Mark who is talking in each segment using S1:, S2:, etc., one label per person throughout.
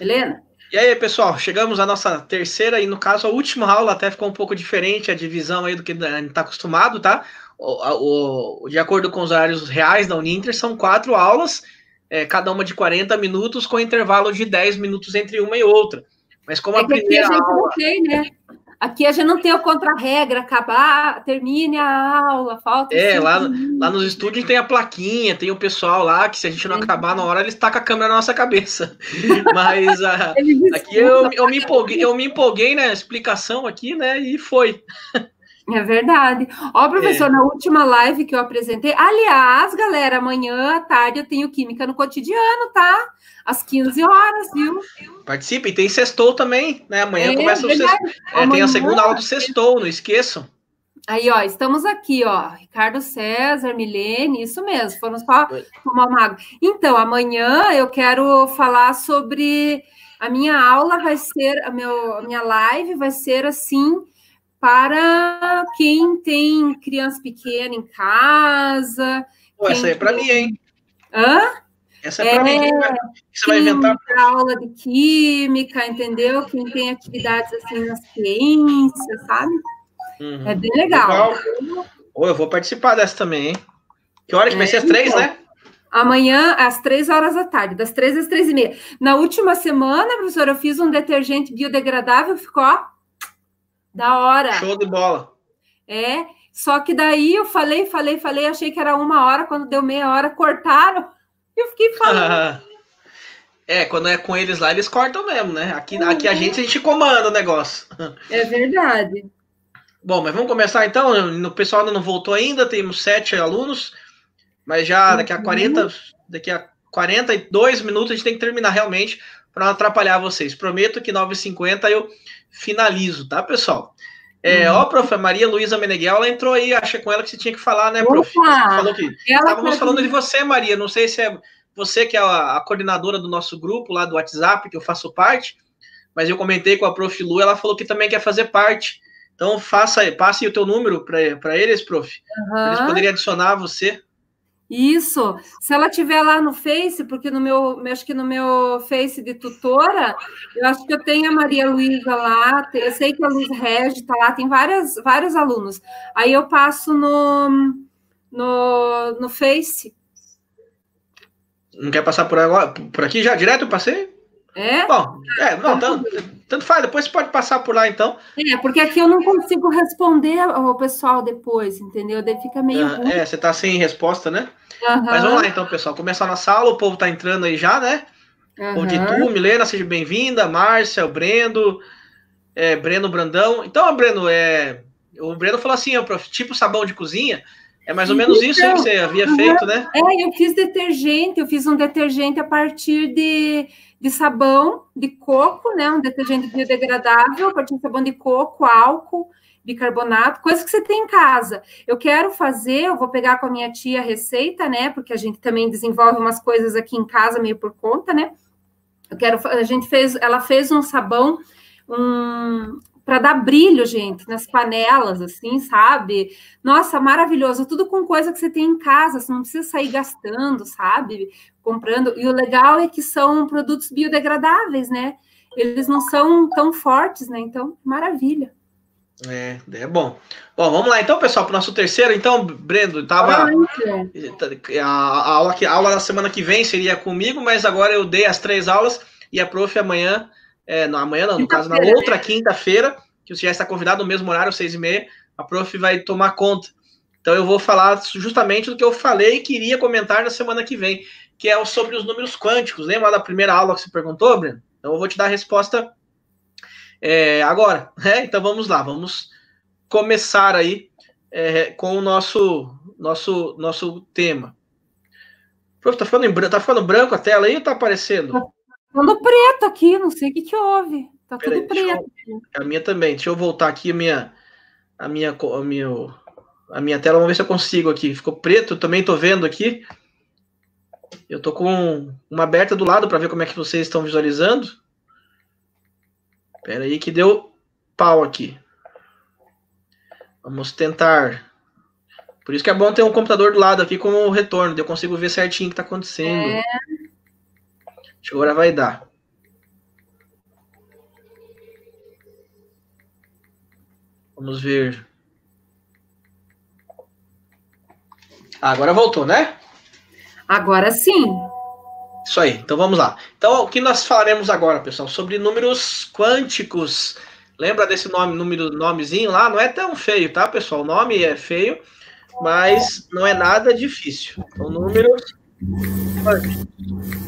S1: Helena?
S2: E aí, pessoal, chegamos à nossa terceira e, no caso, a última aula até ficou um pouco diferente a divisão aí do que a gente está acostumado, tá? O, o, de acordo com os horários reais da Uninter, são quatro aulas, é, cada uma de 40 minutos, com intervalo de 10 minutos entre uma e outra. Mas como é a primeira
S1: a
S2: aula...
S1: Tem, né? Aqui a gente não tem o contra-regra, acabar, termine a aula, falta.
S2: É, lá, lá nos estúdios tem a plaquinha, tem o pessoal lá que se a gente não acabar na hora, eles tacam a câmera na nossa cabeça. Mas a, aqui eu, eu, me empolguei, eu me empolguei na explicação aqui, né? E foi.
S1: É verdade. Ó, professor, é. na última live que eu apresentei, aliás, galera, amanhã à tarde eu tenho Química no Cotidiano, tá? Às 15 horas, viu?
S2: Participe, tem sextou também, né? Amanhã é, começa o sextou. É, tem a segunda aula do sextou, não esqueçam.
S1: Aí, ó, estamos aqui, ó, Ricardo César, Milene, isso mesmo, foram só tomar uma água. Então, amanhã eu quero falar sobre a minha aula vai ser, a, meu, a minha live vai ser assim, para quem tem criança pequena em casa.
S2: Pô, essa aí é para mim, hein?
S1: Hã?
S2: Essa é, é para mim. Você vai inventar?
S1: aula de química, entendeu? Quem tem atividades assim na ciência, sabe? Uhum. É bem legal.
S2: legal. Oh, eu vou participar dessa também, hein? Que hora que é, vai ser às três, então, né?
S1: Amanhã, às três horas da tarde, das três às três e meia. Na última semana, professora, eu fiz um detergente biodegradável, ficou da hora.
S2: Show de bola.
S1: É, só que daí eu falei, falei, falei, achei que era uma hora, quando deu meia hora, cortaram. Eu fiquei falando.
S2: é, quando é com eles lá, eles cortam mesmo, né? Aqui, uhum. aqui a gente, a gente comanda o negócio.
S1: É verdade.
S2: Bom, mas vamos começar então. O pessoal ainda não voltou ainda, temos sete alunos, mas já daqui a 40, uhum. daqui a 42 minutos a gente tem que terminar realmente para não atrapalhar vocês. Prometo que 9h50 eu finalizo, tá, pessoal? É, uhum. Ó, prof, a Maria Luísa Meneghel, ela entrou aí, achei com ela que você tinha que falar, né, prof? Opa, falou que estávamos falando de você, Maria. Não sei se é você que é a, a, coordenadora do nosso grupo lá do WhatsApp, que eu faço parte, mas eu comentei com a prof. Lu, ela falou que também quer fazer parte. Então, faça, passe o teu número para eles, prof. Uhum. Eles poderiam adicionar você.
S1: Isso. Se ela tiver lá no Face, porque no meu, acho que no meu Face de tutora, eu acho que eu tenho a Maria Luísa lá, eu sei que a Luz Regi está lá, tem várias, vários alunos. Aí eu passo no, no, no Face.
S2: Não quer passar por agora, por aqui já direto eu passei?
S1: É?
S2: Bom, é, não, tanto, tanto faz, depois você pode passar por lá então.
S1: É, porque aqui eu não consigo responder ao pessoal depois, entendeu? Daí fica meio.
S2: Ah, é, você tá sem resposta, né? Uhum. Mas vamos lá então, pessoal. Começar na sala, o povo tá entrando aí já, né? Uhum. Tu, Milena, seja bem-vinda, Márcia, o Brendo, é, Breno Brandão. Então, Breno, é, o Breno falou assim, ó, tipo sabão de cozinha. É mais ou menos então, isso que você havia uhum. feito, né?
S1: É, eu fiz detergente, eu fiz um detergente a partir de de sabão de coco, né? Um detergente biodegradável, a partir de sabão de coco, álcool, bicarbonato, coisas que você tem em casa. Eu quero fazer, eu vou pegar com a minha tia a receita, né? Porque a gente também desenvolve umas coisas aqui em casa meio por conta, né? Eu quero, a gente fez, ela fez um sabão, um, para dar brilho, gente, nas panelas, assim, sabe? Nossa, maravilhoso. Tudo com coisa que você tem em casa, você não precisa sair gastando, sabe? Comprando. E o legal é que são produtos biodegradáveis, né? Eles não são tão fortes, né? Então, maravilha.
S2: É, é bom. Bom, vamos lá então, pessoal, para o nosso terceiro. Então, Brendo, tava. A, a, aula que, a aula da semana que vem seria comigo, mas agora eu dei as três aulas e a prof amanhã é, não, amanhã não, no caso, na outra né? quinta-feira, que você já está convidado no mesmo horário, seis e meia, a prof vai tomar conta. Então eu vou falar justamente do que eu falei e queria comentar na semana que vem, que é sobre os números quânticos. Lembra da primeira aula que você perguntou, Breno? Então eu vou te dar a resposta é, agora. Né? Então vamos lá, vamos começar aí é, com o nosso, nosso, nosso tema. Prof, tá ficando, em, tá ficando branco a tela aí ou tá aparecendo?
S1: Tudo preto aqui, não sei o que, que houve. Tá Pera tudo aí, preto.
S2: Eu, a minha também. Deixa eu voltar aqui a minha, a minha, a minha, a minha tela. Vamos ver se eu consigo aqui. Ficou preto, também tô vendo aqui. Eu tô com uma aberta do lado para ver como é que vocês estão visualizando. Espera aí que deu pau aqui. Vamos tentar. Por isso que é bom ter um computador do lado aqui com o retorno, eu consigo ver certinho o que está acontecendo. É. Acho que agora vai dar. Vamos ver. Ah, agora voltou, né?
S1: Agora sim.
S2: Isso aí, então vamos lá. Então, o que nós falaremos agora, pessoal, sobre números quânticos. Lembra desse nome, número, nomezinho lá? Não é tão feio, tá, pessoal? O nome é feio, mas não é nada difícil. Então, números quânticos.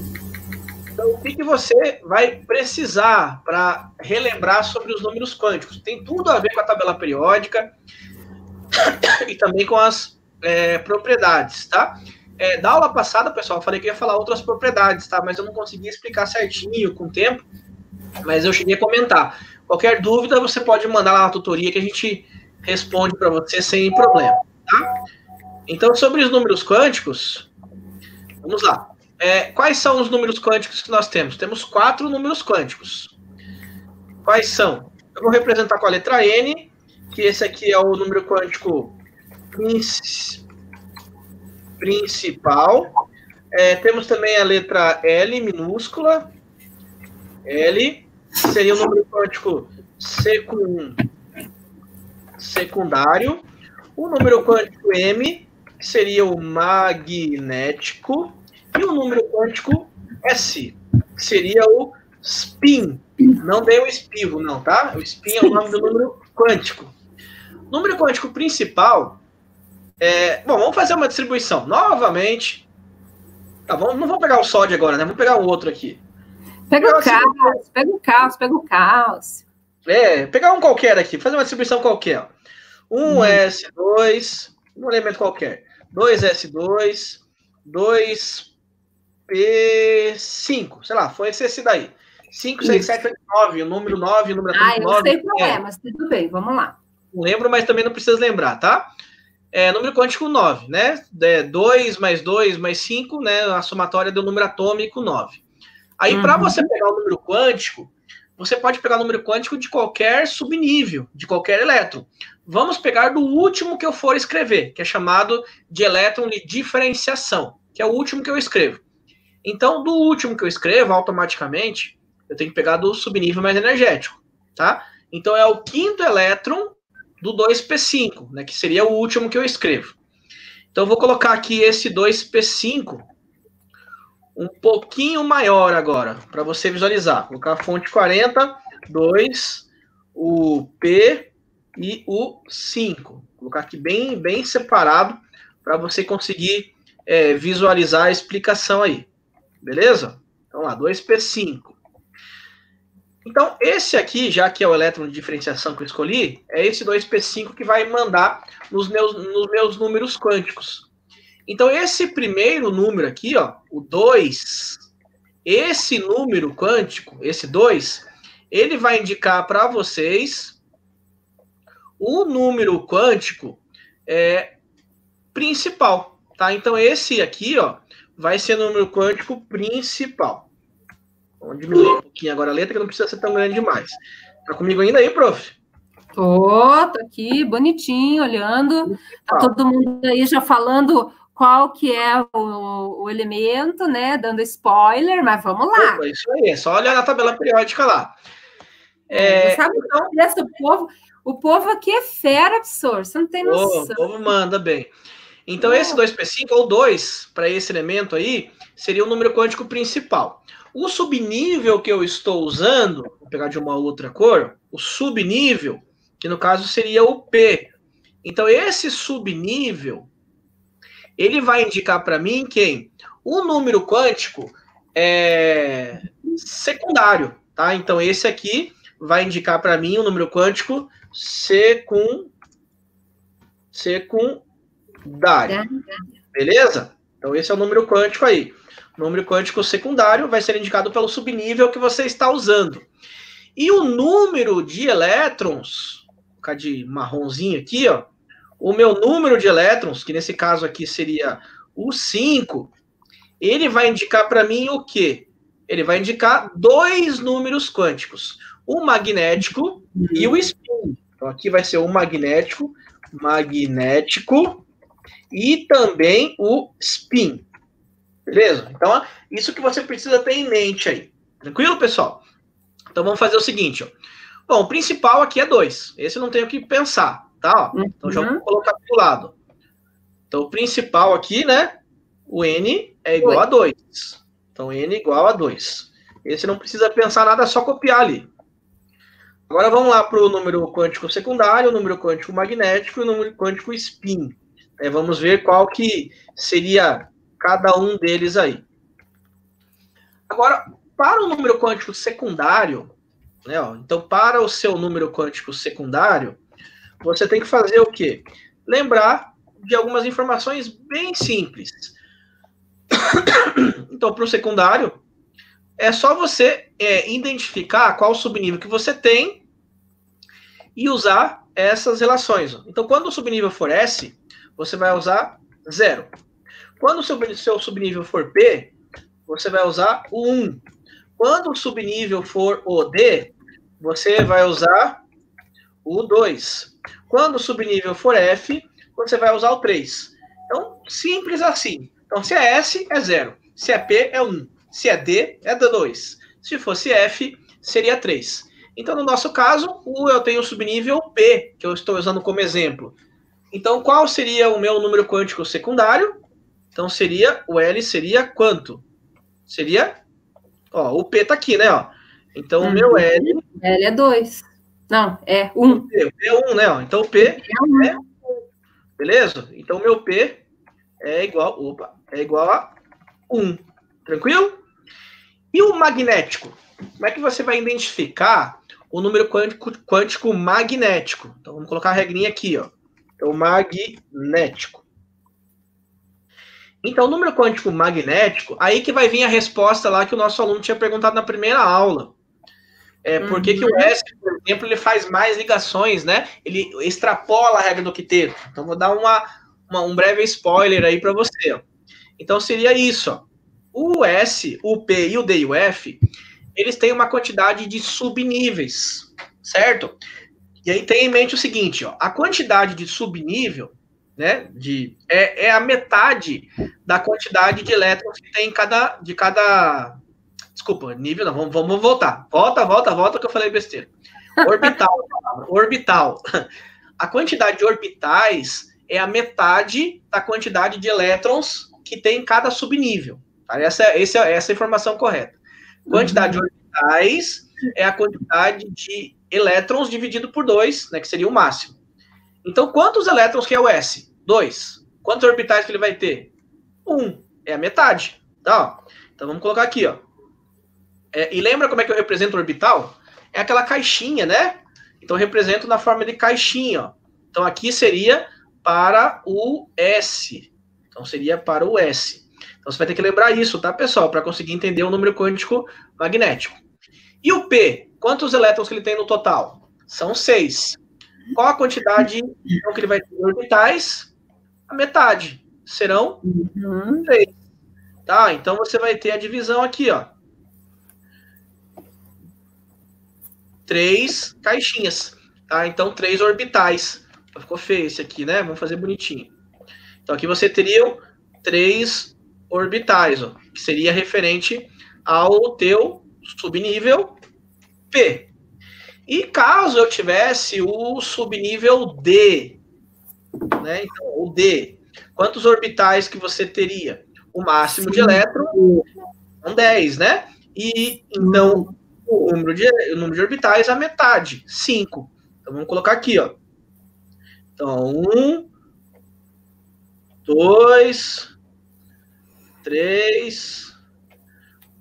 S2: Então, o que, que você vai precisar para relembrar sobre os números quânticos? Tem tudo a ver com a tabela periódica e também com as é, propriedades, tá? É, da aula passada, pessoal, eu falei que ia falar outras propriedades, tá? Mas eu não consegui explicar certinho com o tempo, mas eu cheguei a comentar. Qualquer dúvida, você pode mandar lá na tutoria que a gente responde para você sem problema, tá? Então, sobre os números quânticos, vamos lá. É, quais são os números quânticos que nós temos? Temos quatro números quânticos. Quais são? Eu vou representar com a letra N, que esse aqui é o número quântico principal. É, temos também a letra L minúscula. L seria o número quântico secundário. O número quântico M seria o magnético. E o número quântico S seria o spin. Não dei o espivo, não, tá? O spin é o nome do número quântico. Número quântico principal é, bom, vamos fazer uma distribuição. Novamente. Tá, vamos, não vamos pegar o sódio agora, né? Vamos pegar o outro aqui.
S1: Pega o caos, pega o caos, pega o caos.
S2: É, pegar um qualquer aqui, fazer uma distribuição qualquer. Um hum. S2, um elemento qualquer. 2S2, 2P5, sei lá, foi esse daí. 5, 6, 7, 8, 9, o número 9, o número
S1: ah, 9. Ah, eu sei qual é, mas tudo bem, vamos lá.
S2: Não lembro, mas também não precisa lembrar, tá? é, número quântico 9, né? É 2 mais 2 mais 5, né? A somatória do número atômico 9. Aí, uhum. para você pegar o número quântico, você pode pegar o número quântico de qualquer subnível, de qualquer elétron. Vamos pegar do último que eu for escrever, que é chamado de elétron de diferenciação, que é o último que eu escrevo. Então, do último que eu escrevo, automaticamente, eu tenho que pegar do subnível mais energético, tá? Então, é o quinto elétron do 2P5, né, que seria o último que eu escrevo. Então, eu vou colocar aqui esse 2P5 um pouquinho maior agora, para você visualizar. Vou colocar a fonte 40, 2, o P e o 5. Vou colocar aqui bem, bem separado para você conseguir é, visualizar a explicação aí. Beleza? Então lá, 2P5. Então, esse aqui, já que é o elétron de diferenciação que eu escolhi, é esse 2p5 que vai mandar nos meus, nos meus números quânticos. Então, esse primeiro número aqui, ó, o 2, esse número quântico, esse 2, ele vai indicar para vocês o número quântico é, principal, tá? Então, esse aqui, ó, vai ser o número quântico principal. Vamos diminuir um pouquinho agora a letra, que não precisa ser tão grande demais. Tá comigo ainda aí, prof?
S1: Tô, tô aqui, bonitinho, olhando. Tá todo mundo aí já falando qual que é o, o elemento, né? Dando spoiler, mas vamos lá.
S2: Opa, isso aí, é só olhar na tabela periódica lá.
S1: É, sabe então, esse, o povo, o povo aqui é fera, professor, você não tem noção.
S2: O povo manda bem. Então, esse 2P5 ou 2 para esse elemento aí seria o número quântico principal. O subnível que eu estou usando, vou pegar de uma outra cor, o subnível, que no caso seria o P. Então, esse subnível, ele vai indicar para mim quem? O número quântico é secundário, tá? Então, esse aqui vai indicar para mim o número quântico secund... secundário. Beleza? Então, esse é o número quântico aí. Número quântico secundário vai ser indicado pelo subnível que você está usando. E o número de elétrons, vou colocar de marronzinho aqui, ó. O meu número de elétrons, que nesse caso aqui seria o 5, ele vai indicar para mim o quê? Ele vai indicar dois números quânticos, o magnético e o spin. Então aqui vai ser o magnético, magnético e também o spin. Beleza? Então, isso que você precisa ter em mente aí. Tranquilo, pessoal? Então, vamos fazer o seguinte. Ó. Bom, o principal aqui é 2. Esse não tenho que pensar, tá? Uhum. Então já vou colocar aqui do lado. Então o principal aqui, né? O n é igual a 2. Então n é igual a 2. Esse não precisa pensar nada, é só copiar ali. Agora vamos lá para o número quântico secundário, o número quântico magnético e o número quântico spin. É, vamos ver qual que seria cada um deles aí. Agora, para o número quântico secundário, né, ó, então para o seu número quântico secundário, você tem que fazer o quê? Lembrar de algumas informações bem simples. Então, para o secundário, é só você é, identificar qual subnível que você tem e usar essas relações. Então, quando o subnível for S, você vai usar zero. Quando o seu, seu subnível for P, você vai usar o 1. Quando o subnível for o D, você vai usar o 2. Quando o subnível for F, você vai usar o 3. Então, simples assim. Então, se é S, é 0. Se é P, é 1. Se é D, é 2. Se fosse F, seria 3. Então, no nosso caso, eu tenho o subnível P, que eu estou usando como exemplo. Então, qual seria o meu número quântico secundário? Então, seria, o L seria quanto? Seria, ó, o P tá aqui, né, ó. Então, o meu L...
S1: L é 2. Não, é 1. Um.
S2: O P é 1, um, né, ó. Então, o P é 1. É, beleza? Então, o meu P é igual, opa, é igual a 1. Tranquilo? E o magnético? Como é que você vai identificar o número quântico, quântico magnético? Então, vamos colocar a regrinha aqui, ó. Então, magnético. Então, o número quântico magnético, aí que vai vir a resposta lá que o nosso aluno tinha perguntado na primeira aula. É, por que, uhum. que o S, por exemplo, ele faz mais ligações, né? Ele extrapola a regra do quinteto. Então, vou dar uma, uma um breve spoiler aí para você. Ó. Então, seria isso. Ó. O S, o P e o D e o F, eles têm uma quantidade de subníveis, certo? E aí tem em mente o seguinte, ó, a quantidade de subnível, né, de, é, é a metade da quantidade de elétrons que tem em cada, de cada, desculpa, nível não, vamos, vamos voltar, volta, volta, volta que eu falei besteira. Orbital, orbital. A quantidade de orbitais é a metade da quantidade de elétrons que tem em cada subnível. Tá? Essa, essa, essa é a informação correta. Quantidade uhum. de orbitais é a quantidade de elétrons dividido por 2, né, que seria o máximo. Então, quantos elétrons que é o S? 2. Quantos orbitais que ele vai ter? 1. Um. É a metade. Tá? Então, vamos colocar aqui. Ó. É, e lembra como é que eu represento o orbital? É aquela caixinha, né? Então, eu represento na forma de caixinha. Ó. Então, aqui seria para o S. Então, seria para o S. Então, você vai ter que lembrar isso, tá, pessoal? Para conseguir entender o número quântico magnético. E o P? Quantos elétrons que ele tem no total? São seis. Qual a quantidade então, que ele vai ter de orbitais? A metade. Serão uhum. três. Tá? Então você vai ter a divisão aqui, ó. Três caixinhas. Tá? Então, três orbitais. Ficou feio esse aqui, né? Vamos fazer bonitinho. Então, aqui você teria três orbitais, ó, que seria referente ao teu subnível P. E caso eu tivesse o subnível D, né? Então, o D, quantos orbitais que você teria? O máximo Sim. de elétrons são 10, né? E então o número de, o número de orbitais a metade, 5. Então vamos colocar aqui, ó. Então, 1, 2, 3,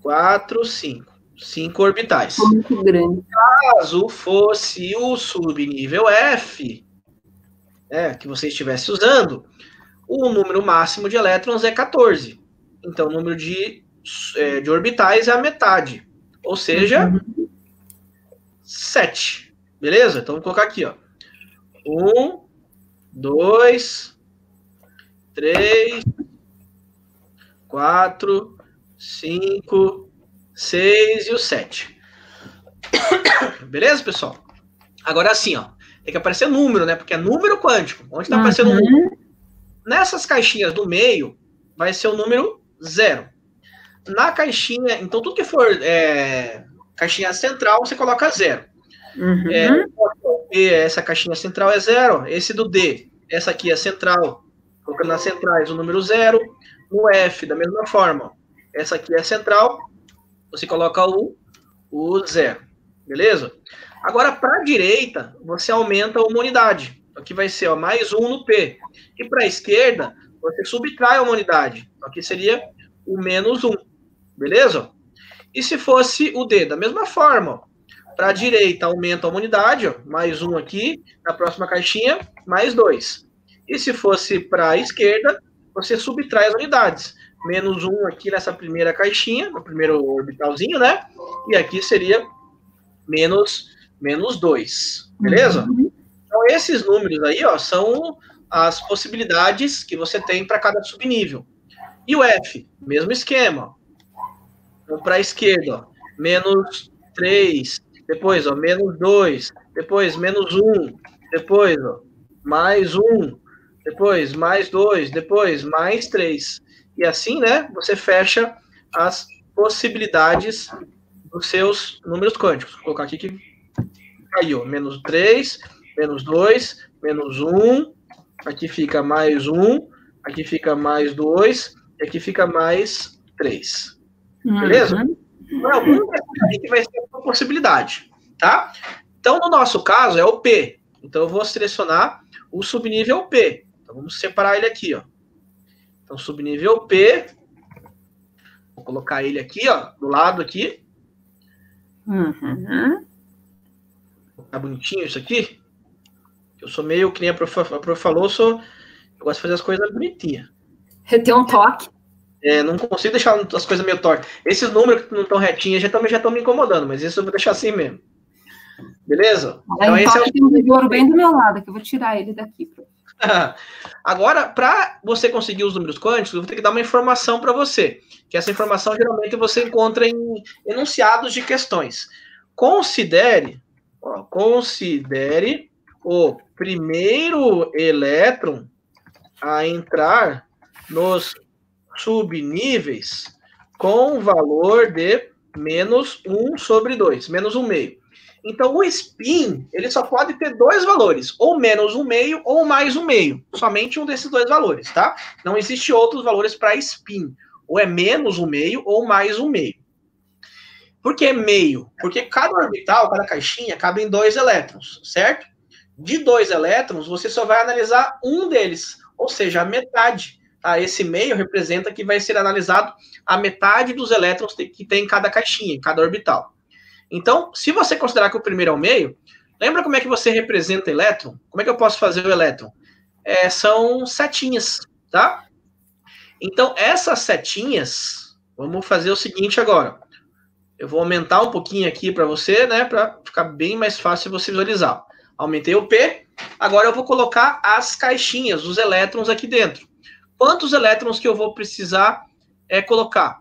S2: 4, 5 cinco orbitais. Muito grande. Caso fosse o subnível F, né, que você estivesse usando, o número máximo de elétrons é 14. Então, o número de, é, de orbitais é a metade. Ou seja, uhum. 7. Beleza? Então, vou colocar aqui, ó. 1, 2, 3, 4, 5, 6 e o 7. Beleza, pessoal? Agora sim, ó. Tem que aparecer número, né? Porque é número quântico. Onde está aparecendo uhum. número? Nessas caixinhas do meio, vai ser o número zero. Na caixinha, então tudo que for é, caixinha central, você coloca zero. Uhum. É, e essa caixinha central é zero. Esse do D, essa aqui é central. Colocando nas centrais o número zero. No F, da mesma forma. Essa aqui é central. Você coloca o, o zero. Beleza? Agora, para a direita, você aumenta uma unidade. Aqui vai ser ó, mais um no P. E para a esquerda, você subtrai uma unidade. Aqui seria o menos um. Beleza? E se fosse o D, da mesma forma, para a direita aumenta uma unidade, ó, mais um aqui, na próxima caixinha, mais dois. E se fosse para a esquerda, você subtrai as unidades. Menos um aqui nessa primeira caixinha, no primeiro orbitalzinho, né? E aqui seria menos, menos dois. Beleza? Uhum. Então, esses números aí, ó, são as possibilidades que você tem para cada subnível. E o F, mesmo esquema. Então, para a esquerda, ó, menos 3, depois, ó, menos 2, depois, menos 1, depois, ó, mais 1, depois, mais 2, depois, mais 3. E assim, né, você fecha as possibilidades dos seus números quânticos. Vou colocar aqui que caiu, menos 3, menos 2, menos 1, aqui fica mais 1, aqui fica mais 2, e aqui fica mais 3. Beleza? Uhum. Algum que vai ser uma possibilidade, tá? Então, no nosso caso, é o P. Então, eu vou selecionar o subnível P. Então, vamos separar ele aqui, ó. Então, subnível P. Vou colocar ele aqui, ó, do lado aqui. Uhum. Tá bonitinho isso aqui? Eu sou meio, que nem a prof, a prof falou, sou, eu gosto de fazer as coisas bonitinhas.
S1: Reter um toque.
S2: É, não consigo deixar as coisas meio tortas. Esses números que não estão retinhos já também já estão me incomodando, mas isso eu vou deixar assim mesmo. Beleza?
S1: então, esse é o... tem um ouro bem do meu lado, que eu vou tirar ele daqui.
S2: Agora, para você conseguir os números quânticos, eu vou ter que dar uma informação para você. Que essa informação geralmente você encontra em enunciados de questões. Considere, ó, considere o primeiro elétron a entrar nos subníveis com valor de menos 1 sobre 2, menos 1 meio. Então, o spin, ele só pode ter dois valores, ou menos um meio, ou mais um meio. Somente um desses dois valores, tá? Não existe outros valores para spin. Ou é menos um meio, ou mais um meio. Por que meio? Porque cada orbital, cada caixinha, cabe em dois elétrons, certo? De dois elétrons, você só vai analisar um deles, ou seja, a metade. Tá? Esse meio representa que vai ser analisado a metade dos elétrons que tem em cada caixinha, em cada orbital. Então, se você considerar que o primeiro é o meio, lembra como é que você representa elétron? Como é que eu posso fazer o elétron? É, são setinhas, tá? Então, essas setinhas, vamos fazer o seguinte agora. Eu vou aumentar um pouquinho aqui para você, né, para ficar bem mais fácil você visualizar. Aumentei o P. Agora eu vou colocar as caixinhas, os elétrons aqui dentro. Quantos elétrons que eu vou precisar é, colocar?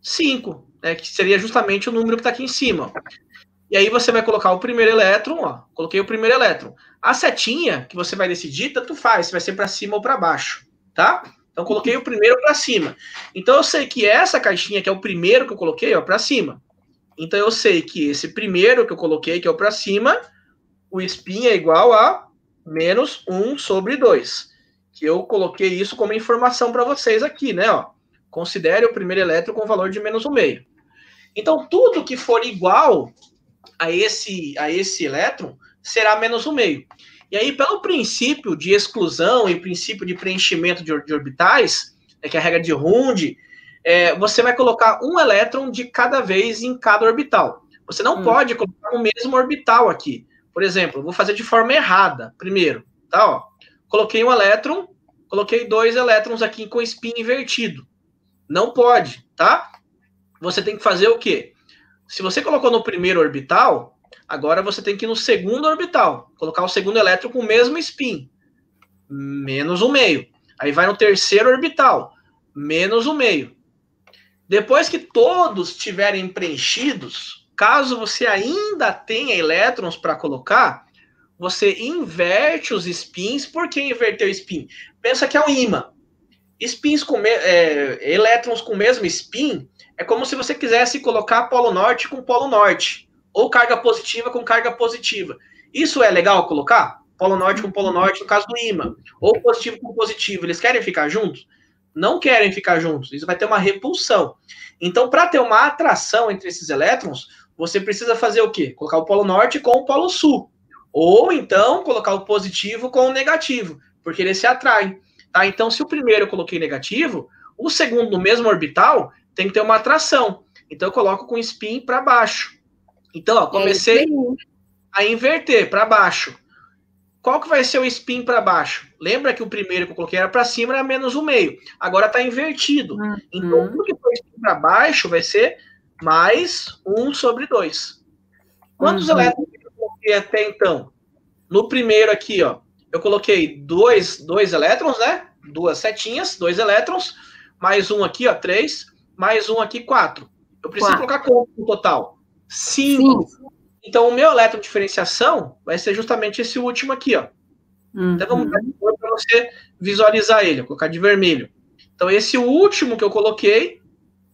S2: Cinco né, que seria justamente o número que está aqui em cima. E aí você vai colocar o primeiro elétron, ó, coloquei o primeiro elétron. A setinha que você vai decidir, tanto faz, se vai ser para cima ou para baixo, tá? Então coloquei o primeiro para cima. Então eu sei que essa caixinha que é o primeiro que eu coloquei, ó, para cima. Então eu sei que esse primeiro que eu coloquei, que é o para cima, o spin é igual a menos 1 sobre 2. Que eu coloquei isso como informação para vocês aqui, né, ó. Considere o primeiro elétron com valor de menos um meio. Então, tudo que for igual a esse, a esse elétron será menos um meio. E aí, pelo princípio de exclusão e princípio de preenchimento de, de orbitais, é que é a regra de Hund, é, você vai colocar um elétron de cada vez em cada orbital. Você não hum. pode colocar o mesmo orbital aqui. Por exemplo, vou fazer de forma errada primeiro. Tá, ó. Coloquei um elétron, coloquei dois elétrons aqui com spin invertido. Não pode, tá? Você tem que fazer o quê? Se você colocou no primeiro orbital, agora você tem que ir no segundo orbital, colocar o segundo elétron com o mesmo spin, menos um meio. Aí vai no terceiro orbital, menos um meio. Depois que todos estiverem preenchidos, caso você ainda tenha elétrons para colocar, você inverte os spins. Por que inverter o spin? Pensa que é um imã spins com é, elétrons com o mesmo spin é como se você quisesse colocar polo norte com polo norte, ou carga positiva com carga positiva. Isso é legal colocar? Polo norte com polo norte, no caso do ímã. Ou positivo com positivo. Eles querem ficar juntos? Não querem ficar juntos. Isso vai ter uma repulsão. Então, para ter uma atração entre esses elétrons, você precisa fazer o quê? Colocar o polo norte com o polo sul. Ou então colocar o positivo com o negativo, porque eles se atraem. Tá? Então, se o primeiro eu coloquei negativo, o segundo no mesmo orbital tem que ter uma atração. Então, eu coloco com spin para baixo. Então, ó, comecei a inverter para baixo. Qual que vai ser o spin para baixo? Lembra que o primeiro que eu coloquei era para cima, era menos um meio. Agora está invertido. Uhum. Então, tudo que for spin para baixo vai ser mais 1 sobre 2. Quantos uhum. elétrons eu coloquei até então? No primeiro aqui, ó, eu coloquei dois, dois elétrons, né? Duas setinhas, dois elétrons, mais um aqui, ó, três, mais um aqui, quatro. Eu preciso quatro. colocar quanto no total? Cinco. Então, o meu elétron diferenciação vai ser justamente esse último aqui, ó. Uhum. Então, vamos dar para você visualizar ele. Vou colocar de vermelho. Então, esse último que eu coloquei,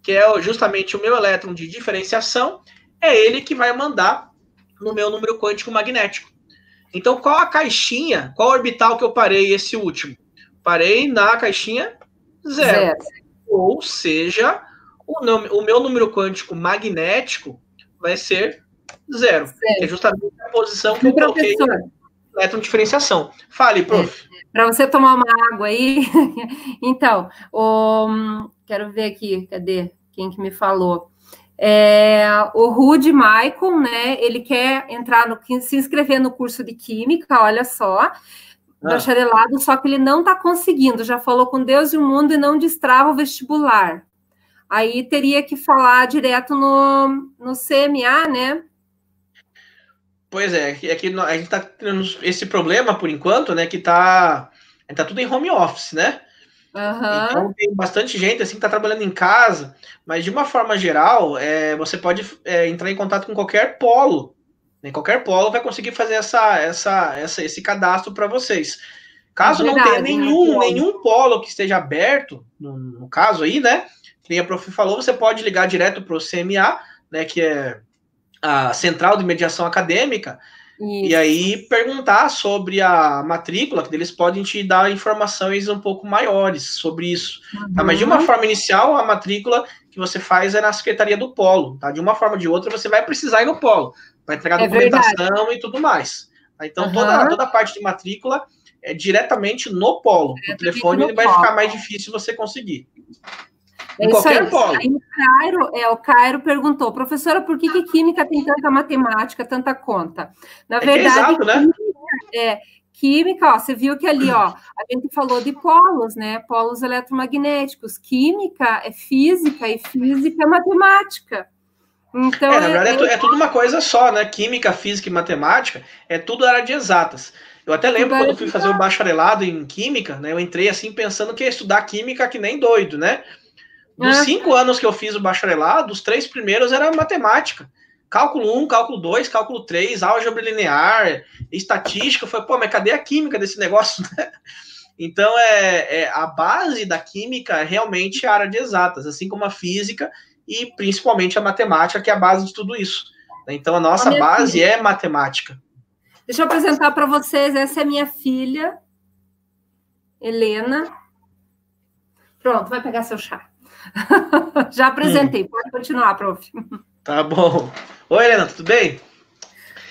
S2: que é justamente o meu elétron de diferenciação, é ele que vai mandar no meu número quântico magnético. Então, qual a caixinha, qual orbital que eu parei esse último? Parei na caixinha zero. zero. Ou seja, o, o meu número quântico magnético vai ser zero. zero. Que é justamente a posição que eu coloquei elétron diferenciação. Fale, prof.
S1: É, Para você tomar uma água aí, então, quero ver aqui, cadê? Quem que me falou? É, o Rude Michael, né? Ele quer entrar no se inscrever no curso de Química, olha só, ah. bacharelado, só que ele não está conseguindo. Já falou com Deus e o mundo e não destrava o vestibular. Aí teria que falar direto no, no CMA, né?
S2: Pois é, é que a gente está tendo esse problema por enquanto, né? Que tá, tá tudo em home office, né? Uhum. Então tem bastante gente assim que está trabalhando em casa, mas de uma forma geral, é, você pode é, entrar em contato com qualquer polo. Né? Qualquer polo vai conseguir fazer essa, essa, essa esse cadastro para vocês. Caso é verdade, não tenha nenhum, nenhum polo que esteja aberto, no, no caso aí, né? Que a Prof falou, você pode ligar direto para o CMA, né? Que é a Central de Mediação Acadêmica, isso. E aí perguntar sobre a matrícula, que eles podem te dar informações um pouco maiores sobre isso. Uhum. Tá? Mas de uma uhum. forma inicial, a matrícula que você faz é na Secretaria do Polo. Tá? De uma forma ou de outra, você vai precisar ir no Polo, para entregar é documentação verdade. e tudo mais. Tá? Então, uhum. toda, toda a parte de matrícula é diretamente no Polo. o telefone ele vai polo. ficar mais difícil você conseguir.
S1: É isso aí. Polo. aí o Cairo, é, o Cairo perguntou, professora, por que, que química tem tanta matemática, tanta conta? Na é, é verdade, é, exato, né? química, é, química, ó, você viu que ali, ó, a gente falou de polos, né? Polos eletromagnéticos. Química é física e física é matemática.
S2: Então, é, na verdade, é, é, tudo uma coisa só, né? Química, física e matemática é tudo área de exatas. Eu até lembro quando eu fui fazer o bacharelado em química, né? Eu entrei assim pensando que ia estudar química que nem doido, né? Dos ah. cinco anos que eu fiz o bacharelado, os três primeiros era matemática. Cálculo 1, cálculo 2, cálculo 3, álgebra linear, estatística. Foi, pô, mas cadê a química desse negócio? Então, é, é, a base da química é realmente a área de exatas, assim como a física e principalmente a matemática, que é a base de tudo isso. Então, a nossa a base filha. é matemática.
S1: Deixa eu apresentar para vocês, essa é minha filha, Helena. Pronto, vai pegar seu chá. Já apresentei, hum. pode continuar, prof.
S2: Tá bom. Oi, Helena, tudo bem?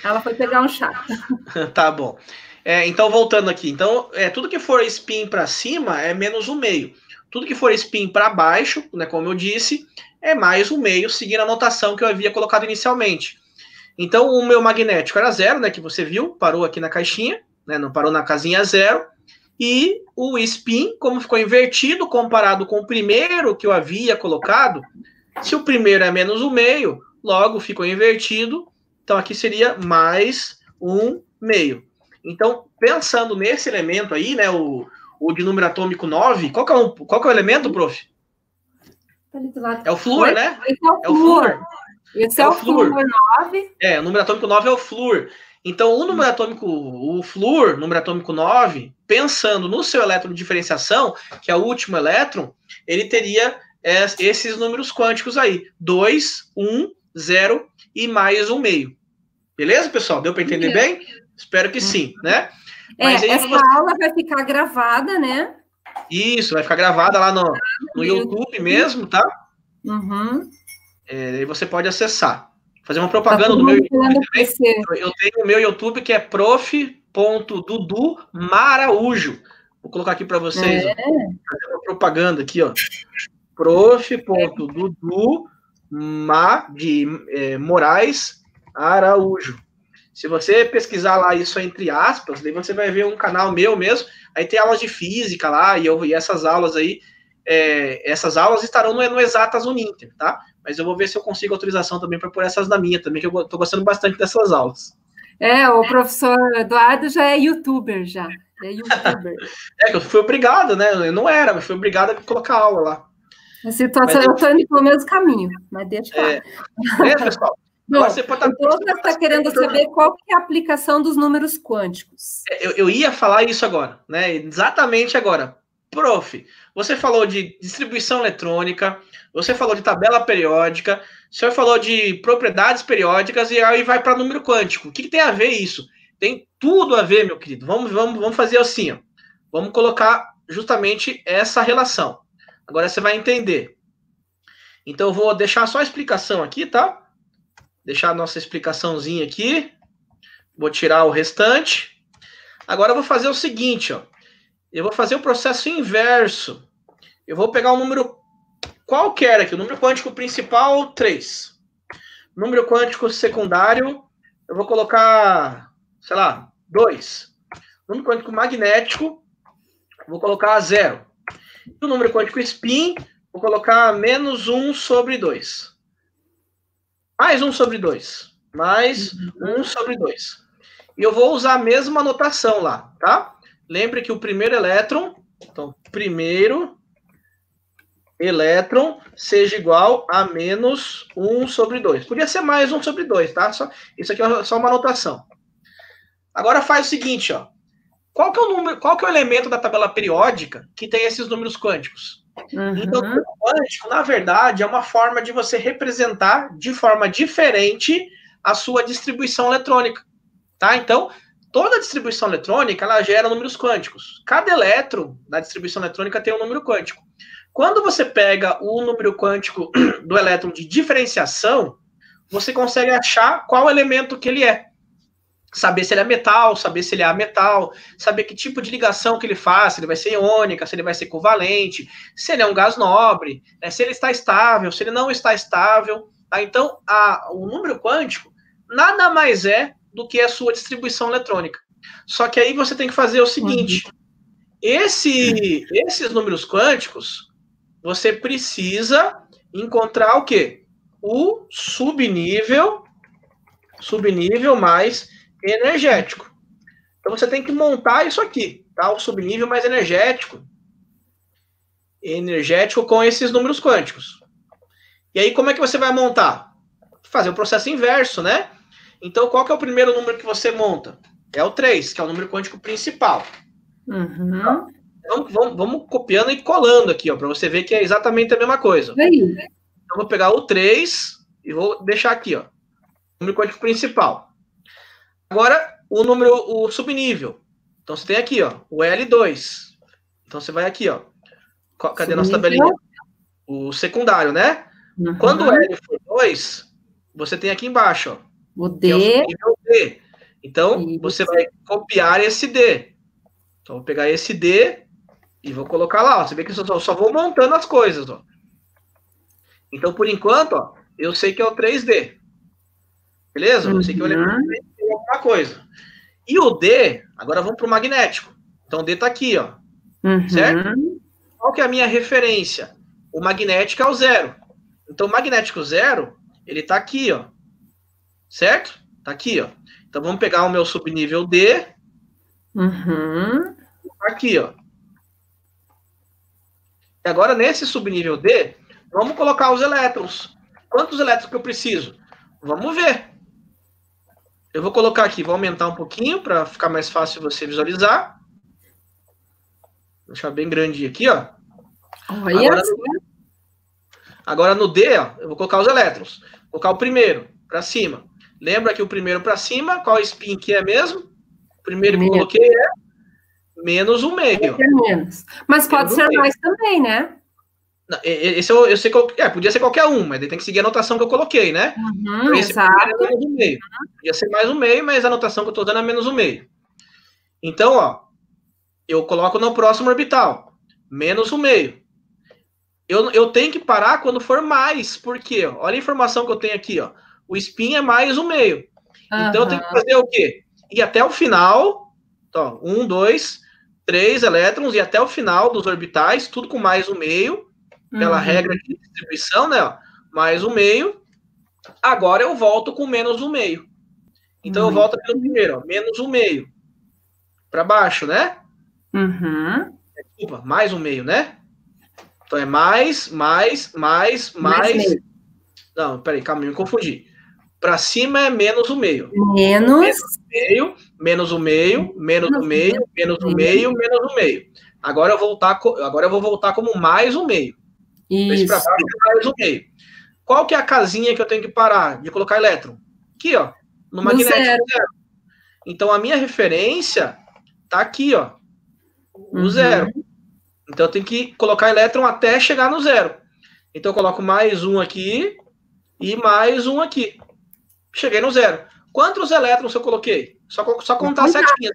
S1: Ela foi pegar um chá.
S2: tá bom. É, então, voltando aqui. Então, é, tudo que for spin para cima é menos um meio. Tudo que for spin para baixo, né, como eu disse, é mais um meio, seguindo a notação que eu havia colocado inicialmente. Então, o meu magnético era zero, né, que você viu, parou aqui na caixinha, né, não parou na casinha zero. E o spin, como ficou invertido comparado com o primeiro que eu havia colocado, se o primeiro é menos o meio, logo ficou invertido. Então aqui seria mais um meio. Então, pensando nesse elemento aí, né, o, o de número atômico 9, qual é o, qual é o elemento, prof? É o flúor, né?
S1: É o flúor. Esse é, é o flúor 9.
S2: É, o número atômico 9 é o flúor. Então, o número atômico, o flúor, número atômico 9, pensando no seu elétron de diferenciação, que é o último elétron, ele teria esses números quânticos aí, 2, 1 zero e mais um meio. Beleza, pessoal? Deu para entender bem? Espero que sim, né?
S1: É, Mas essa você... aula vai ficar gravada, né?
S2: Isso, vai ficar gravada lá no, no YouTube mesmo, tá?
S1: Uhum.
S2: É, e você pode acessar. Fazer uma propaganda tá do meu YouTube Eu tenho o meu YouTube que é prof.dudu Maraújo. Vou colocar aqui para vocês. É. Fazer uma propaganda aqui, ó. prof.dudu Ma de é, Moraes Araújo. Se você pesquisar lá isso entre aspas, daí você vai ver um canal meu mesmo. Aí tem aulas de física lá, e, eu, e essas aulas aí, é, essas aulas estarão no, no Exatas Uninter, tá? Mas eu vou ver se eu consigo autorização também para pôr essas na minha também, que eu estou gostando bastante dessas aulas.
S1: É, o professor Eduardo já é youtuber, já. É youtuber.
S2: é, que eu fui obrigado, né? Eu não era, mas fui obrigado a colocar aula lá.
S1: A situação, mas eu estou indo pelo mesmo caminho, mas deixa
S2: é, lá. É, pessoal,
S1: Bom, você pode estar está querendo saber qual é a aplicação dos números quânticos.
S2: É, eu, eu ia falar isso agora, né? Exatamente agora. Prof, você falou de distribuição eletrônica, você falou de tabela periódica, o senhor falou de propriedades periódicas e aí vai para número quântico. O que, que, tem a ver isso? Tem tudo a ver, meu querido. Vamos, vamos, vamos fazer assim, ó. Vamos colocar justamente essa relação. Agora você vai entender. Então eu vou deixar só a explicação aqui, tá? deixar a nossa explicaçãozinha aqui. Vou tirar o restante. Agora eu vou fazer o seguinte, ó. Eu vou fazer o processo inverso. Eu vou pegar um número qualquer aqui, o número quântico principal, 3. Número quântico secundário, eu vou colocar, sei lá, 2. Número quântico magnético, vou colocar 0. E o número quântico spin, vou colocar menos 1 sobre 2. Mais 1 sobre 2. Mais 1 sobre 2. E eu vou usar a mesma notação lá, tá? Lembre que o primeiro elétron, então, primeiro elétron seja igual a menos 1 sobre 2. Podia ser mais 1 sobre 2, tá? Só, isso aqui é só uma anotação. Agora faz o seguinte, ó. Qual que é o número, qual que é o elemento da tabela periódica que tem esses números quânticos? Uhum. Então, o quântico, na verdade, é uma forma de você representar de forma diferente a sua distribuição eletrônica. Tá? Então, toda distribuição eletrônica ela gera números quânticos. Cada elétron da distribuição eletrônica tem um número quântico. Quando você pega o número quântico do elétron de diferenciação, você consegue achar qual elemento que ele é saber se ele é metal, saber se ele é ametal, saber que tipo de ligação que ele faz, se ele vai ser iônica, se ele vai ser covalente, se ele é um gás nobre, né, se ele está estável, se ele não está estável. Tá? Então, a, o número quântico nada mais é do que a sua distribuição eletrônica. Só que aí você tem que fazer o seguinte: esse, esses números quânticos, você precisa encontrar o quê? O subnível, subnível mais energético. Então você tem que montar isso aqui, tá? O subnível mais energético. Energético com esses números quânticos. E aí, como é que você vai montar? Fazer o processo inverso, né? Então, qual que é o primeiro número que você monta? É o 3, que é o número quântico principal.
S1: Uhum.
S2: Então, vamos, vamos, copiando e colando aqui, ó, para você ver que é exatamente a mesma coisa.
S1: Aí.
S2: Então, vou pegar o 3 e vou deixar aqui, ó. Número quântico principal. Agora, o número, o subnível. Então, você tem aqui, ó, o L2. Então, você vai aqui, ó. Cadê a nossa tabelinha? O secundário, né? Uhum. Quando o L for 2, você tem aqui embaixo, ó.
S1: O D. É o
S2: D. Então, Isso. você vai copiar esse D. Então, vou pegar esse D e vou colocar lá, ó. Você vê que eu só, só vou montando as coisas, ó. Então, por enquanto, ó, eu sei que é o 3D. Beleza? Eu sei que é o elemento 3D alguma coisa. E o D, agora vamos para o magnético. Então o D está aqui, ó.
S1: Uhum.
S2: Certo? Qual que é a minha referência? O magnético é o zero. Então o magnético zero, ele está aqui, ó. Certo? Está aqui, ó. Então vamos pegar o meu subnível D.
S1: Uhum.
S2: Aqui, ó. E agora nesse subnível D, vamos colocar os elétrons. Quantos elétrons que eu preciso? Vamos ver. Eu vou colocar aqui, vou aumentar um pouquinho para ficar mais fácil você visualizar. Vou deixar bem grande aqui, ó.
S1: Olha
S2: agora, no, agora no D, ó, eu vou colocar os elétrons. colocar o primeiro para cima. Lembra que o primeiro para cima, qual spin que é mesmo? O primeiro que eu coloquei é menos o meio. É
S1: menos. Mas pode ser meio. mais também, né?
S2: Esse eu, eu sei qual, é, podia ser qualquer um, mas tem que seguir a anotação que eu coloquei, né?
S1: Uhum, esse exato. É
S2: menos o meio. Podia ser mais o meio, mas a anotação que eu estou dando é menos o meio. Então, ó, eu coloco no próximo orbital, menos o meio. Eu, eu tenho que parar quando for mais, porque ó, olha a informação que eu tenho aqui, ó. O spin é mais o meio. Uhum. Então eu tenho que fazer o quê? Ir até o final, então, um, dois, três elétrons, e até o final dos orbitais, tudo com mais o meio pela uhum. regra de distribuição, né? Ó, mais o meio. Agora eu volto com menos o meio. Então uhum. eu volto pelo primeiro, ó, menos o meio. Para baixo, né?
S1: Uhum.
S2: Desculpa, mais o meio, né? Então é mais, mais, mais, mais. mais Não, peraí, calma, me confundi. Para cima é menos o meio.
S1: Menos.
S2: Menos o meio, menos o meio, menos o meio, menos o meio, menos o meio. Agora eu, voltar, agora eu vou voltar como mais o meio.
S1: Isso. Para baixo
S2: mais o meio. Qual que é a casinha que eu tenho que parar de colocar elétron? Aqui, ó. No, no magnético zero. zero. Então a minha referência tá aqui, ó. O uhum. zero. Então eu tenho que colocar elétron até chegar no zero. Então eu coloco mais um aqui e mais um aqui. Cheguei no zero. Quantos elétrons eu coloquei? Só, só contar setinha.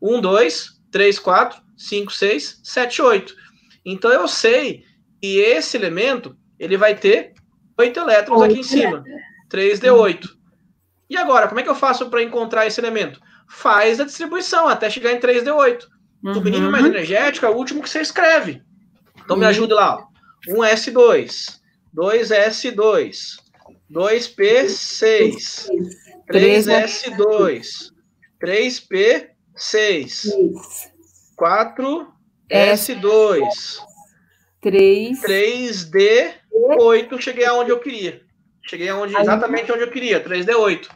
S2: Um, dois, três, quatro, cinco, seis, sete, oito. Então eu sei e esse elemento, ele vai ter 8 elétrons aqui em cima. 3D8. E agora, como é que eu faço para encontrar esse elemento? Faz a distribuição até chegar em 3D8. Uhum. O mais energético é o último que você escreve. Então me ajude lá. 1S2, 2S2, 2P6, 3S2, 3P6, 4S2,
S1: 3.
S2: 3D8, cheguei aonde eu queria. Cheguei aonde, exatamente onde eu queria, 3D8.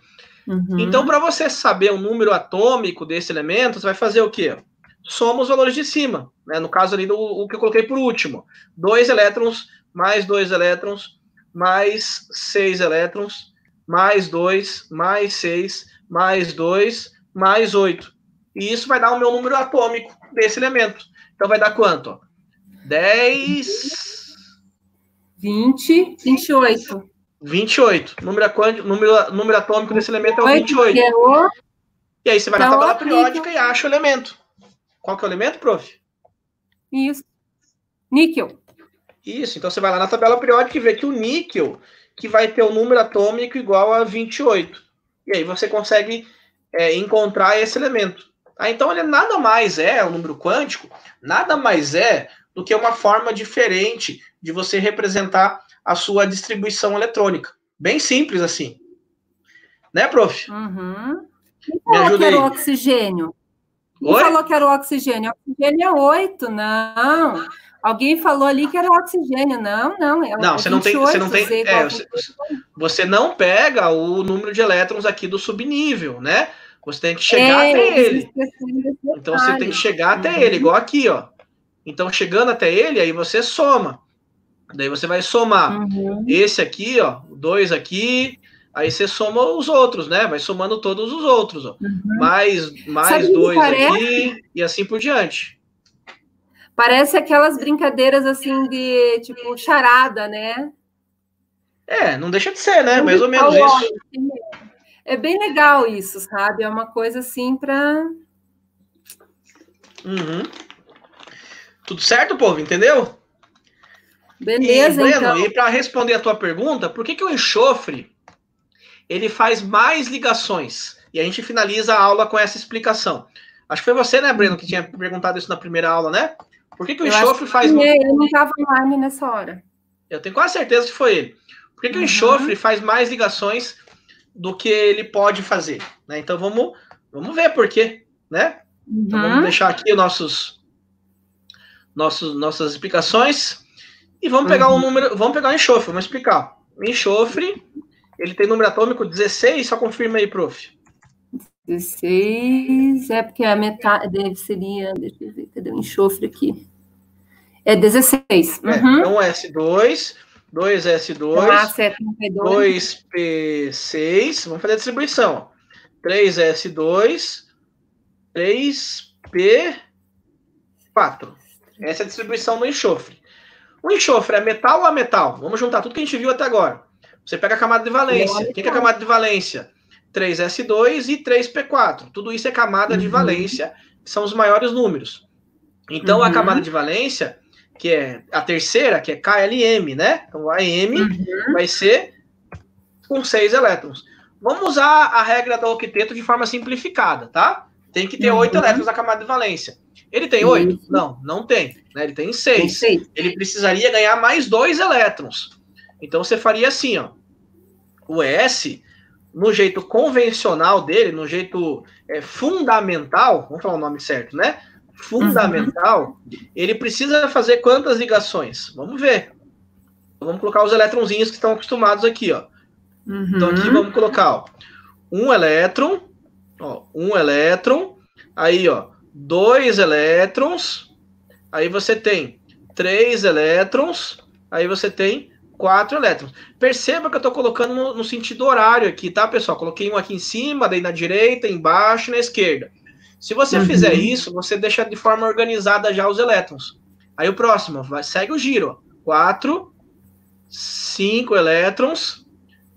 S2: Uhum. Então, para você saber o número atômico desse elemento, você vai fazer o quê? Soma os valores de cima. Né? No caso ali, do, o que eu coloquei por último. Dois elétrons, mais dois elétrons, mais seis elétrons, mais dois, mais seis, mais dois, mais oito. E isso vai dar o meu número atômico desse elemento. Então, vai dar quanto? 10.
S1: 20, 28.
S2: 28. Número, número, número atômico desse elemento é o 28. É o... E aí você vai na tabela periódica e acha o elemento. Qual que é o elemento, prof?
S1: Isso. Níquel.
S2: Isso, então você vai lá na tabela periódica e vê que o níquel que vai ter o número atômico igual a 28. E aí você consegue é, encontrar esse elemento. Ah, então ele nada mais é, o número quântico, nada mais é do que uma forma diferente de você representar a sua distribuição eletrônica. Bem simples assim. Né, prof?
S1: Uhum. Quem falou que era o oxigênio? Quem Oi? falou que era o oxigênio? O oxigênio é 8, não. Alguém falou ali que era oxigênio. Não, não. É
S2: não, você não tem. Você não, tem é, você, você, não pega o número de elétrons aqui do subnível, né? Você tem que chegar é, até ele. Então você tem que chegar até uhum. ele, igual aqui, ó. Então, chegando até ele, aí você soma. Daí você vai somar uhum. esse aqui, ó, dois aqui, aí você soma os outros, né? Vai somando todos os outros, ó. Uhum. Mais, mais dois aqui e assim por diante.
S1: Parece aquelas brincadeiras assim de tipo charada, né?
S2: É, não deixa de ser, né? Mais ou menos isso.
S1: É bem legal isso, sabe? É uma coisa assim para.
S2: Uhum. Tudo certo, povo? Entendeu?
S1: Beleza,
S2: e, Breno, então. E para responder a tua pergunta, por que, que o enxofre ele faz mais ligações? E a gente finaliza a aula com essa explicação. Acho que foi você, né, Breno, que tinha perguntado isso na primeira aula, né? Por que, que o eu enxofre faz.
S1: Eu não estava online nessa hora.
S2: Eu tenho quase certeza que foi ele. Por que, que uhum. o enxofre faz mais ligações do que ele pode fazer? Né? Então vamos, vamos ver por quê, né? Uhum. Então vamos uhum. deixar aqui os nossos nossos, nossas explicações. E vamos pegar uhum. um número, vamos pegar o enxofre, vamos explicar. O enxofre, ele tem número atômico 16, só confirma aí, prof.
S1: 16, é porque a metade deve seria, deixa eu ver, cadê o enxofre aqui? É 16.
S2: Uhum. É, então S2, 2S2, 2P6, vamos fazer a distribuição. 3S2, 3P4. Essa é a distribuição do enxofre. O enxofre é metal ou a metal? Vamos juntar tudo que a gente viu até agora. Você pega a camada de valência. O que é a camada de valência? 3S2 e 3P4. Tudo isso é camada uhum. de valência, que são os maiores números. Então, uhum. a camada de valência, que é a terceira, que é KLM, né? Então, a M uhum. vai ser com 6 elétrons. Vamos usar a regra do octeto de forma simplificada, tá? Tem que ter 8 uhum. elétrons na camada de valência. Ele tem 8? Não, não tem. Né? Ele tem 6. Ele precisaria ganhar mais 2 elétrons. Então, você faria assim, ó. O S no jeito convencional dele, no jeito é, fundamental, vamos falar o nome certo, né? Fundamental, uhum. ele precisa fazer quantas ligações? Vamos ver. Vamos colocar os elétronzinhos que estão acostumados aqui, ó. Uhum. Então aqui vamos colocar, ó, um elétron, ó, um elétron, aí, ó, dois elétrons, aí você tem três elétrons, aí você tem quatro elétrons. Perceba que eu estou colocando no, no, sentido horário aqui, tá, pessoal? Coloquei um aqui em cima, daí na direita, embaixo e na esquerda. Se você uhum. fizer isso, você deixa de forma organizada já os elétrons. Aí o próximo, vai, segue o giro. Quatro, cinco elétrons,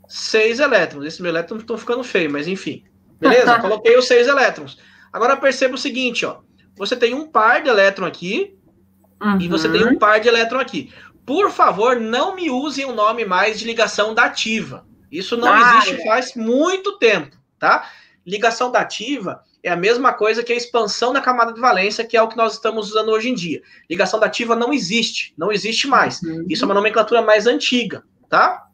S2: seis elétrons. Esses meus elétrons estão ficando feios, mas enfim. Beleza? Coloquei os seis elétrons. Agora perceba o seguinte, ó. Você tem um par de elétron aqui uhum. e você tem um par de elétron aqui. Por favor, não me usem o nome mais de ligação dativa. Isso não ah, existe é. faz muito tempo, tá? Ligação dativa é a mesma coisa que a expansão da camada de valência, que é o que nós estamos usando hoje em dia. Ligação dativa não existe, não existe mais. Uhum. Isso é uma nomenclatura mais antiga, tá?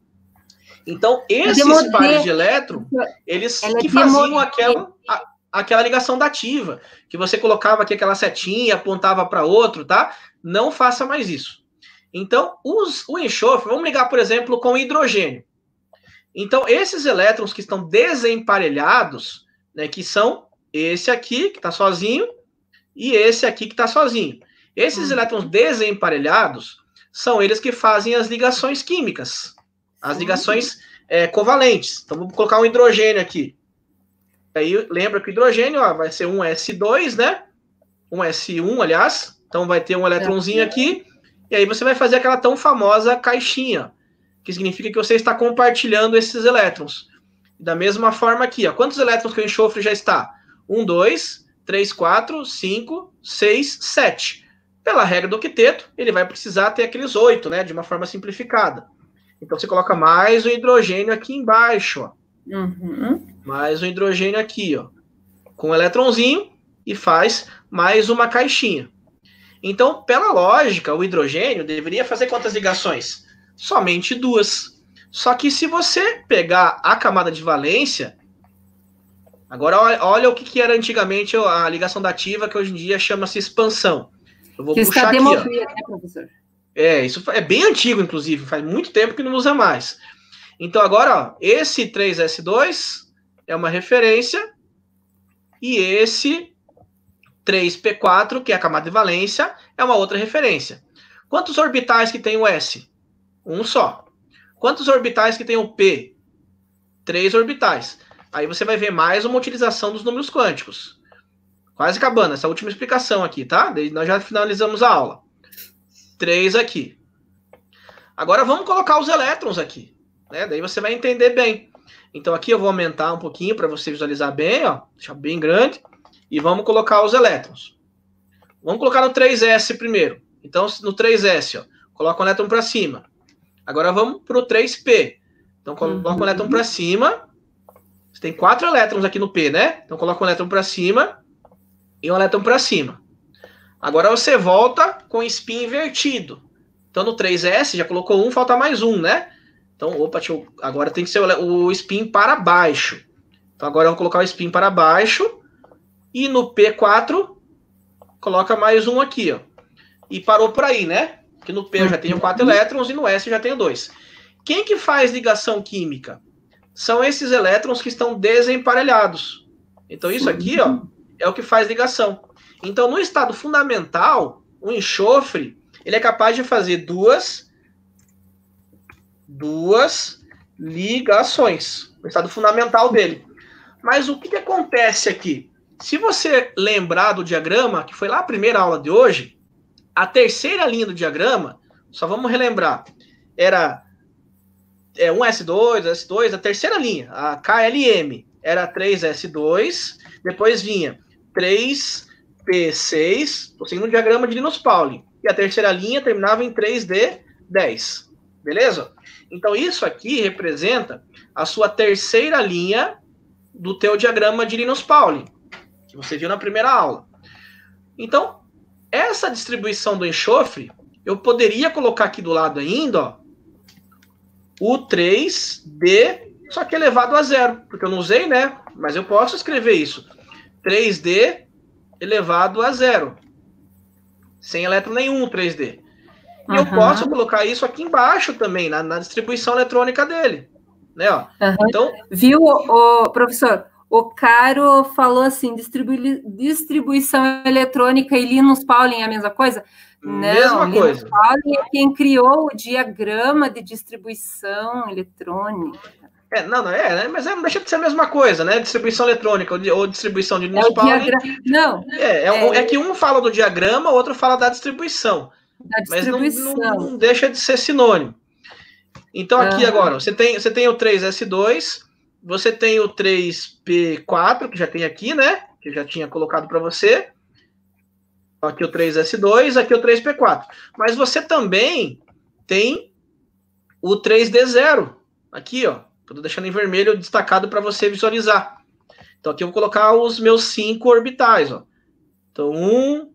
S2: Então, esses pares de elétron, eles Ela que faziam aquela, a, aquela ligação dativa, que você colocava aqui aquela setinha, apontava para outro, tá? Não faça mais isso. Então, os, o enxofre, vamos ligar, por exemplo, com hidrogênio. Então, esses elétrons que estão desemparelhados, né, que são esse aqui, que está sozinho, e esse aqui que está sozinho. Esses hum. elétrons desemparelhados são eles que fazem as ligações químicas, as ligações é, covalentes. Então, vamos colocar um hidrogênio aqui. Aí, lembra que o hidrogênio ó, vai ser um S2, né? Um S1, aliás. Então, vai ter um elétronzinho aqui e aí você vai fazer aquela tão famosa caixinha, que significa que você está compartilhando esses elétrons. Da mesma forma aqui, ó, quantos elétrons que o enxofre já está? 1, 2, 3, 4, 5, 6, 7. Pela regra do octeto, ele vai precisar ter aqueles 8, né, de uma forma simplificada. Então você coloca mais o hidrogênio aqui embaixo, ó. Uhum. Mais o hidrogênio aqui, ó. Com um elétronzinho e faz mais uma caixinha. Então, pela lógica, o hidrogênio deveria fazer quantas ligações? Somente duas. Só que se você pegar a camada de valência, agora olha o que, que era antigamente a ligação dativa, que hoje em dia chama-se expansão. Eu vou que puxar aqui, ó. né, professor? É, isso é bem antigo, inclusive, faz muito tempo que não usa mais. Então, agora, ó, esse 3S2 é uma referência e esse 3P4, que é a camada de valência, é uma outra referência. Quantos orbitais que tem o S? Um só. Quantos orbitais que tem o P? Três orbitais. Aí você vai ver mais uma utilização dos números quânticos. Quase acabando essa última explicação aqui, tá? Nós já finalizamos a aula. Três aqui. Agora vamos colocar os elétrons aqui. Né? Daí você vai entender bem. Então aqui eu vou aumentar um pouquinho para você visualizar bem, ó. Deixar bem grande e vamos colocar os elétrons. Vamos colocar no 3S primeiro. Então, no 3S, ó, coloca o elétron para cima. Agora vamos para o 3P. Então, coloca uhum. o elétron para cima. Você tem quatro elétrons aqui no P, né? Então, coloca o elétron para cima e um elétron para cima. Agora você volta com o spin invertido. Então, no 3S, já colocou um, falta mais um, né? Então, opa, eu... agora tem que ser o spin para baixo. Então, agora eu vou colocar o spin para baixo e no P4, coloca mais um aqui, ó. E parou por aí, né? Que no P eu já tenho quatro elétrons e no S eu já tenho dois. Quem que faz ligação química? São esses elétrons que estão desemparelhados. Então isso aqui, ó, é o que faz ligação. Então no estado fundamental, o enxofre, ele é capaz de fazer duas duas ligações. O estado fundamental dele. Mas o que, que acontece aqui? Se você lembrar do diagrama, que foi lá a primeira aula de hoje, a terceira linha do diagrama, só vamos relembrar, era é, 1S2, S2, a terceira linha, a KLM, era 3S2, depois vinha 3P6, estou seguindo o diagrama de Linus Pauling, e a terceira linha terminava em 3D10, beleza? Então isso aqui representa a sua terceira linha do teu diagrama de Linus Pauling, que você viu na primeira aula. Então, essa distribuição do enxofre, eu poderia colocar aqui do lado ainda, ó, o 3D, só que elevado a zero, porque eu não usei, né? Mas eu posso escrever isso. 3D elevado a zero. Sem elétron nenhum 3D. E uhum. eu posso colocar isso aqui embaixo também, na, na distribuição eletrônica dele. Né, ó.
S1: Uhum. Então, Viu, o, professor? O Caro falou assim: distribui, distribuição eletrônica e Linus Pauling é a mesma coisa?
S2: Mesma
S1: Não,
S2: coisa.
S1: Linus Pauling é quem criou o diagrama de distribuição eletrônica.
S2: É, não, não é, né? mas é, não deixa de ser a mesma coisa, né? Distribuição eletrônica ou, ou distribuição de Linus é Pauling. Diagra...
S1: Não.
S2: É, é, é, é, que um fala do diagrama, o outro fala da distribuição. Da distribuição. Mas não, não, não deixa de ser sinônimo. Então, aqui agora, você tem, você tem o 3S2, você tem o 3P4, que já tem aqui, né? Que eu já tinha colocado para você. Aqui o 3S2, aqui o 3P4. Mas você também tem o 3D0. Aqui, ó. Estou deixando em vermelho destacado para você visualizar. Então, aqui eu vou colocar os meus cinco orbitais, ó. Então, um.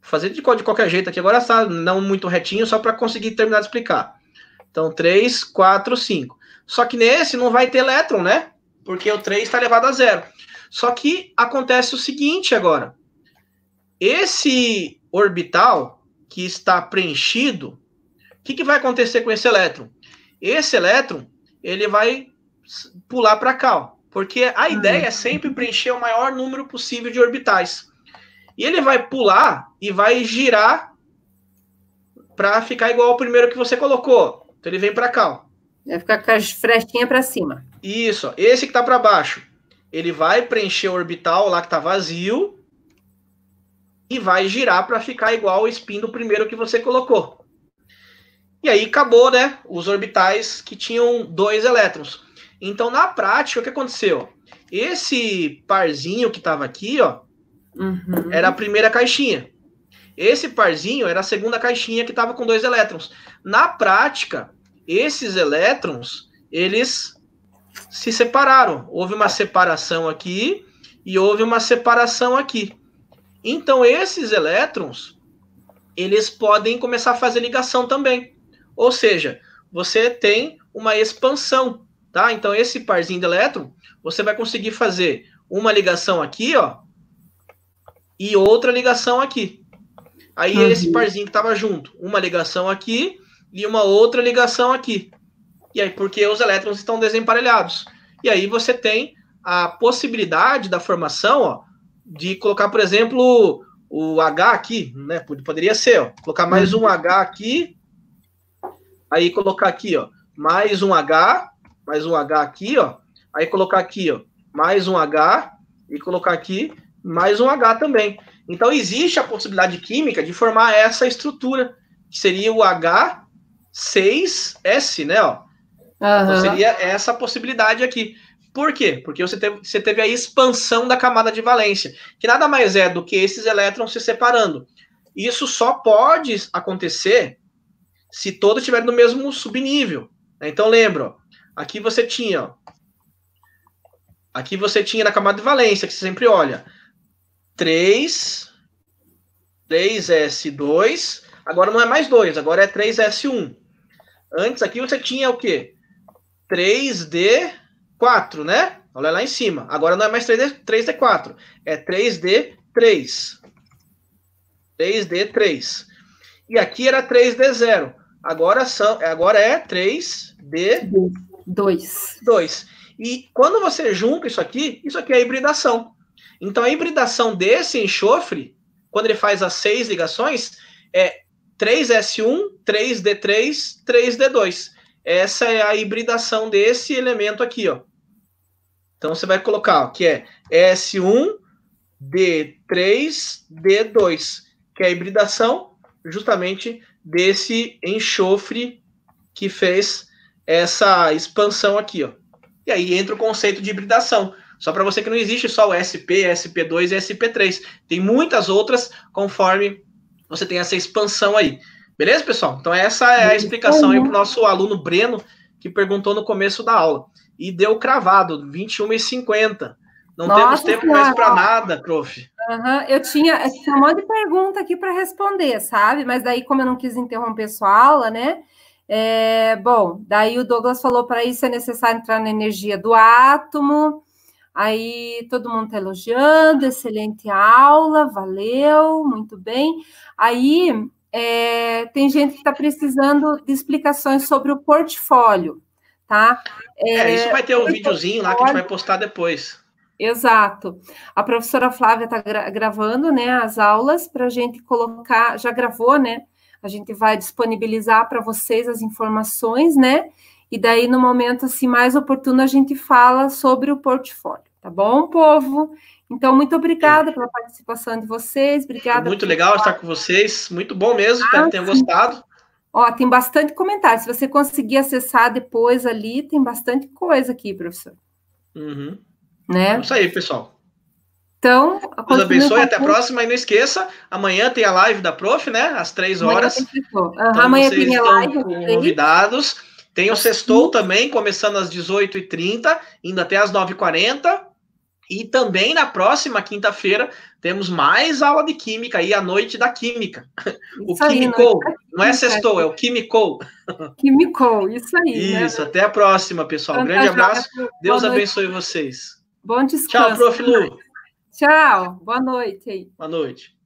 S2: Fazer de qualquer jeito aqui agora está não muito retinho, só para conseguir terminar de explicar. Então, 3, 4, 5. Só que nesse não vai ter elétron, né? Porque o 3 está elevado a zero. Só que acontece o seguinte agora. Esse orbital que está preenchido, o que, que vai acontecer com esse elétron? Esse elétron, ele vai pular para cá, ó, porque a ideia é sempre preencher o maior número possível de orbitais. E ele vai pular e vai girar para ficar igual ao primeiro que você colocou. Então ele vem para cá. Ó.
S1: Vai ficar com as frestinhas para cima.
S2: Isso. Esse que está para baixo, ele vai preencher o orbital lá que está vazio e vai girar para ficar igual o spin do primeiro que você colocou. E aí acabou, né? Os orbitais que tinham dois elétrons. Então, na prática, o que aconteceu? Esse parzinho que estava aqui, ó, uhum. era a primeira caixinha. Esse parzinho era a segunda caixinha que estava com dois elétrons. Na prática, esses elétrons, eles se separaram. Houve uma separação aqui e houve uma separação aqui. Então, esses elétrons, eles podem começar a fazer ligação também. Ou seja, você tem uma expansão, tá? Então, esse parzinho de elétron, você vai conseguir fazer uma ligação aqui, ó, e outra ligação aqui. Aí uhum. esse parzinho que tava junto, uma ligação aqui e uma outra ligação aqui. E aí, porque os elétrons estão desemparelhados. E aí você tem a possibilidade da formação, ó, de colocar, por exemplo, o H aqui, né? Poderia ser, ó, colocar mais um H aqui, aí colocar aqui, ó, mais um H, mais um H aqui, ó, aí colocar aqui, ó, mais um H e colocar aqui mais um H também. Então, existe a possibilidade química de formar essa estrutura, que seria o H6S, né? Ó. Uhum. Então, seria essa possibilidade aqui. Por quê? Porque você teve, você teve a expansão da camada de valência, que nada mais é do que esses elétrons se separando. Isso só pode acontecer se todos estiverem no mesmo subnível. Né? Então, lembra, aqui você tinha, ó, aqui você tinha na camada de valência, que você sempre olha, 3, 3S2, agora não é mais 2, agora é 3S1. Antes aqui você tinha o quê? 3D4, né? Olha lá em cima. Agora não é mais 3D, 3D4, é 3D3. 3D3. E aqui era 3D0. Agora, são, agora é 3D2. 2. E quando você junta isso aqui, isso aqui é hibridação. Então, a hibridação desse enxofre, quando ele faz as seis ligações, é 3S1, 3D3, 3D2. essa é a hibridação desse elemento aqui, ó. Então você vai colocar, ó, que é S1, D3, D2, que é a hibridação justamente desse enxofre que fez essa expansão aqui, ó. E aí entra o conceito de hibridação. Só para você que não existe só o SP, SP2 e SP3. Tem muitas outras conforme você tem essa expansão aí. Beleza, pessoal? Então essa é a explicação aí para o nosso aluno Breno, que perguntou no começo da aula. E deu cravado, 21h50. Não Nossa, temos tempo mais para nada, prof.
S1: Uhum. Eu tinha, eu tinha um monte de pergunta aqui para responder, sabe? Mas daí, como eu não quis interromper sua aula, né? É, bom, daí o Douglas falou para isso é necessário entrar na energia do átomo. Aí todo mundo está elogiando, excelente aula, valeu, muito bem. Aí é, tem gente que está precisando de explicações sobre o portfólio, tá?
S2: É, é isso vai ter um videozinho lá que a gente vai postar depois.
S1: Exato. A professora Flávia está gra gravando né, as aulas para a gente colocar, já gravou, né? A gente vai disponibilizar para vocês as informações, né? E daí, no momento assim mais oportuno, a gente fala sobre o portfólio, tá bom, povo? Então, muito obrigada pela participação de vocês. Obrigada.
S2: Muito legal estar com vocês. Muito bom mesmo, espero que tenham gostado.
S1: Ó, tem bastante comentário. Se você conseguir acessar depois ali, tem bastante coisa aqui, professor.
S2: Uhum. Né? É isso aí, pessoal.
S1: Então,
S2: Deus abençoe, até a próxima. E não esqueça, amanhã tem a live da Prof, né? Às três horas. Amanhã tem,
S1: então, amanhã tem a live.
S2: Convidados. Tem o Sextou também, começando às 18h30, indo até às 9h40. E também na próxima quinta-feira temos mais aula de Química aí, a Noite da Química. o Químico. Não é Sextou, é o Químico.
S1: Químico, isso aí.
S2: Né? Isso, né? até a próxima, pessoal. Um grande abraço. Deus abençoe vocês.
S1: Bom descanso.
S2: Tchau, Prof. Lu.
S1: Tchau, boa noite aí.
S2: Boa noite.